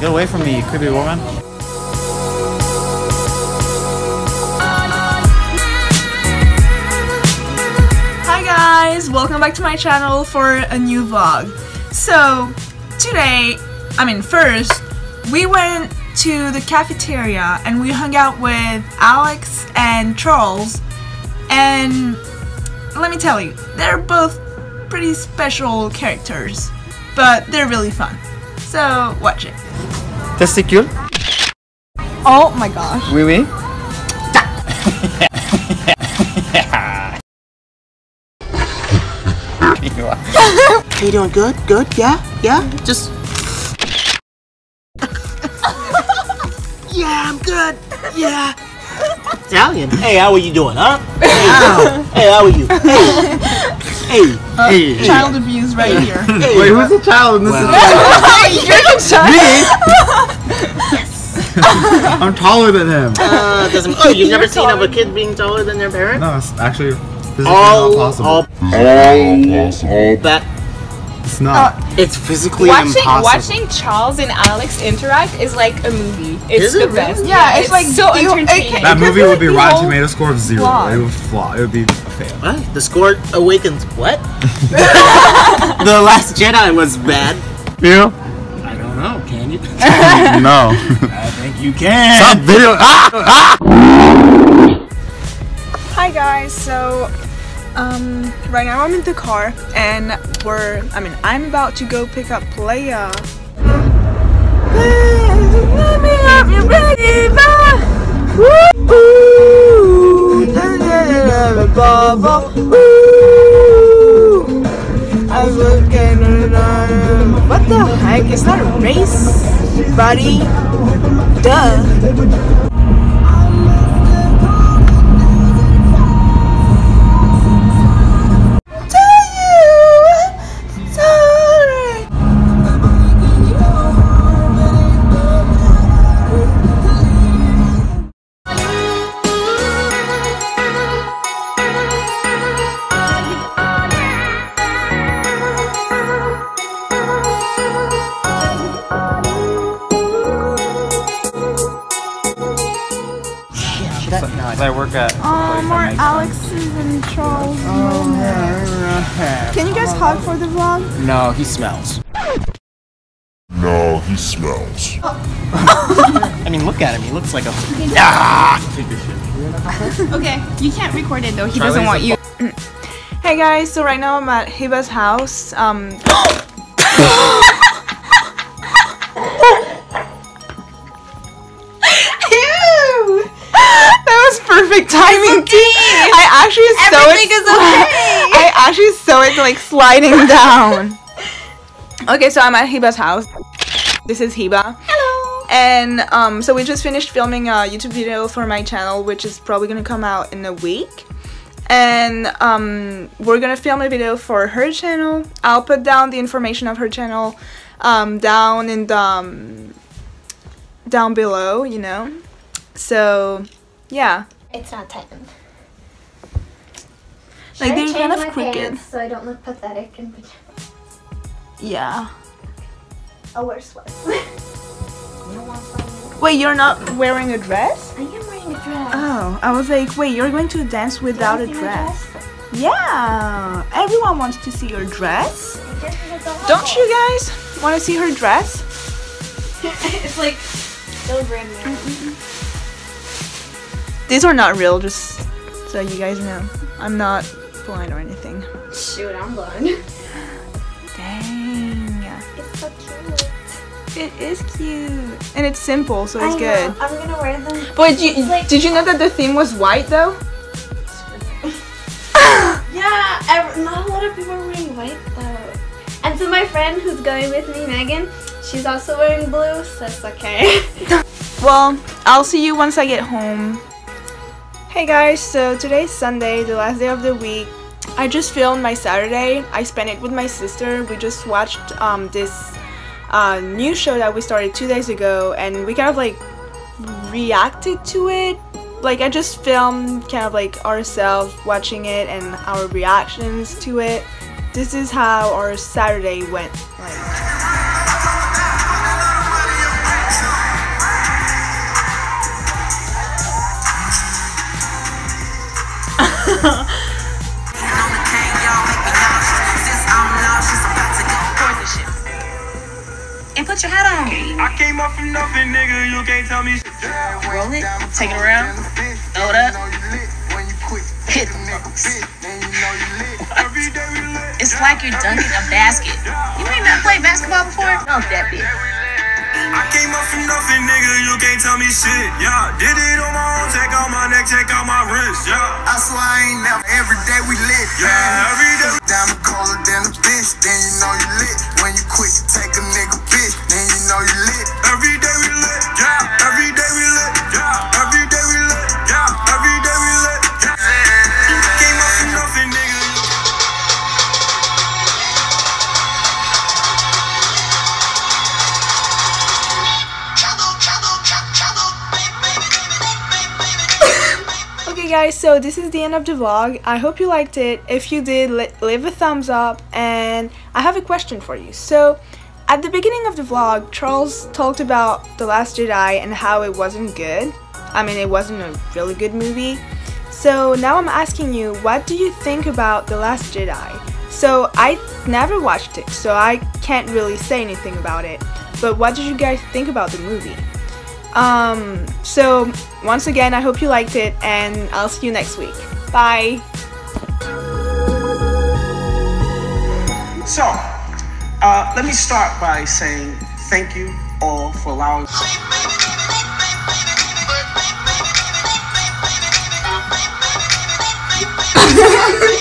Get away from me, creepy woman. Hi guys, welcome back to my channel for a new vlog. So today, I mean first, we went to the cafeteria and we hung out with Alex and Charles and let me tell you, they're both pretty special characters, but they're really fun. So watch it. Testicule? Oh my gosh. Oui, oui. How you doing? Good? Good? Yeah? Yeah? Just... yeah, I'm good. Yeah. Italian. Hey, how are you doing, huh? Hey, hey how are you? Hey. Hey. Hey. Child abuse right here. hey. Wait, who's the child in this? You're the child. I'm taller than him. Uh, doesn't... Oh, you've never seen of a kid being taller than their parent? No, it's actually physically All, not possible. all, that... it's not. It's physically Watching impossible. watching Charles and Alex interact is like a movie. It's Is it the really? best. Yeah, it's like so you- it entertaining. can- that because movie would be the Rotten Tomato score of zero. plot. It would flop. It would be a fail. What? The Force Awakens what? the Last Jedi was bad. You? I don't know, can you? no. I think you can. Stop video. Ah! ah! Hi guys, so um right now I'm in the car and we're I mean I'm about to go pick up Playa. What the heck? It's not a race, buddy. Duh. I work at. Um, more Alex's and Charles. Can you guys hug for the vlog? No, he smells. No, he smells. I mean, look at him. He looks like a. Okay, you can't record it though. He doesn't want you. Hey guys, so right now I'm at Heeba's house. Um. timing. I actually it. Everything is okay. I actually saw it like sliding down. Okay, so I'm at Heeba's house. This is Heeba. Hello. And um, so we just finished filming a YouTube video for my channel, which is probably gonna come out in a week. And um, we're gonna film a video for her channel. I'll put down the information of her channel um, down in the um, down below, you know. So yeah, It's not ten. like I they're kind of crooked. so I don't look pathetic in pajamas. Yeah. I'll wear sweats. you don't want fun. Wait, you're not wearing a dress? I am wearing a dress. Oh, I was like, wait, you're going to dance without a my dress? Yeah, everyone wants to see your dress. It just has a Don't you guys want to see her dress? it's like so brand new. These are not real, just so you guys know. I'm not blind or anything. Shoot, I'm blind. Dang. It's so cute. It is cute. And it's simple, so it's I good. Know. I'm gonna wear them. But you, like- did you know that the theme was white though? Yeah, not a lot of people are wearing white though. And so my friend who's going with me, Megan, she's also wearing blue, so it's okay. Well, I'll see you once I get home. Hey guys, so today's Sunday, the last day of the week. I just filmed my Saturday. I spent it with my sister. We just watched um, this uh, new show that we started two days ago, and we kind of like reacted to it. Like I just filmed kind of like ourselves watching it and our reactions to it. This is how our Saturday went. Like. and put your hat on. I came up from nothing, nigga. You can't tell me. Roll it, take it around, throw it up, hit the folks. It's like you're dunking a basket. You ain't not played basketball before? Dunk that bitch. I came up from nothing, nigga. You can't tell me shit. Yeah, did it on my own. Check out my neck, check out my wrist. Yeah. Every day we lit. yeah, every guys, so this is the end of the vlog. I hope you liked it. If you did, leave a thumbs up and I have a question for you. So, at the beginning of the vlog, Charles talked about The Last Jedi and how it wasn't good. I mean, it wasn't a really good movie. So, now I'm asking you, what do you think about The Last Jedi? So, I never watched it, so I can't really say anything about it. But what did you guys think about the movie? Um, so once again, I hope you liked it and I'll see you next week. Bye. So, uh, let me start by saying thank you all for allowing.